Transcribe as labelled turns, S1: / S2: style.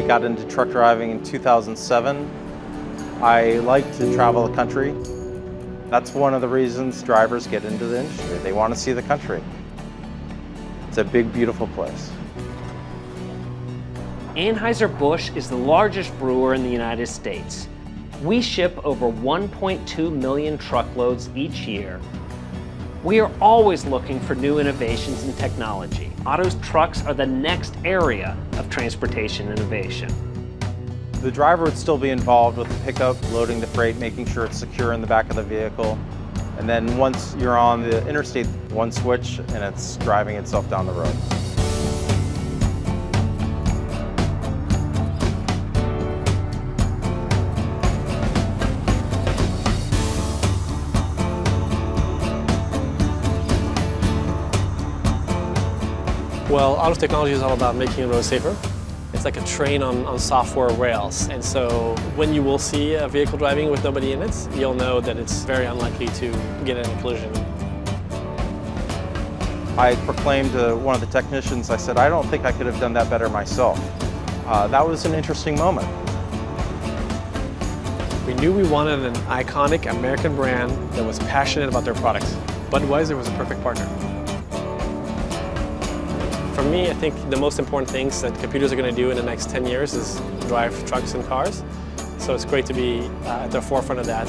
S1: got into truck driving in 2007. I like to travel the country. That's one of the reasons drivers get into the industry. They want to see the country. It's a big, beautiful place.
S2: Anheuser-Busch is the largest brewer in the United States. We ship over 1.2 million truckloads each year. We are always looking for new innovations in technology. Otto's trucks are the next area of transportation innovation.
S1: The driver would still be involved with the pickup, loading the freight, making sure it's secure in the back of the vehicle. And then once you're on the interstate, one switch and it's driving itself down the road.
S3: Well, Otto technology is all about making the road safer. It's like a train on, on software rails. And so when you will see a vehicle driving with nobody in it, you'll know that it's very unlikely to get in a collision.
S1: I proclaimed to one of the technicians, I said, I don't think I could have done that better myself. Uh, that was an interesting moment.
S3: We knew we wanted an iconic American brand that was passionate about their products. Budweiser was a perfect partner. For me, I think the most important things that computers are going to do in the next 10 years is drive trucks and cars. So it's great to be uh, at the forefront of that.